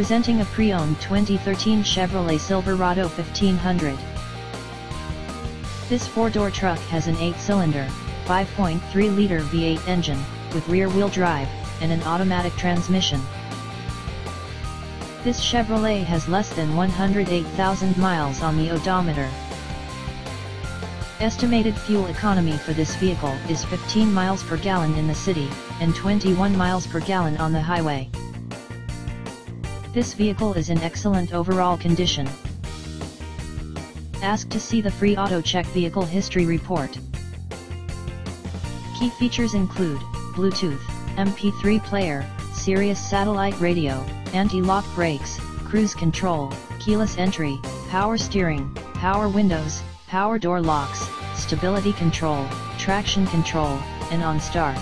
Presenting a pre-owned 2013 Chevrolet Silverado 1500. This four-door truck has an 8-cylinder, 5.3-liter V8 engine, with rear-wheel drive, and an automatic transmission. This Chevrolet has less than 108,000 miles on the odometer. Estimated fuel economy for this vehicle is 15 miles per gallon in the city, and 21 miles per gallon on the highway. This vehicle is in excellent overall condition. Ask to see the free AutoCheck Vehicle History Report. Key features include, Bluetooth, MP3 player, Sirius satellite radio, anti-lock brakes, cruise control, keyless entry, power steering, power windows, power door locks, stability control, traction control, and OnStar.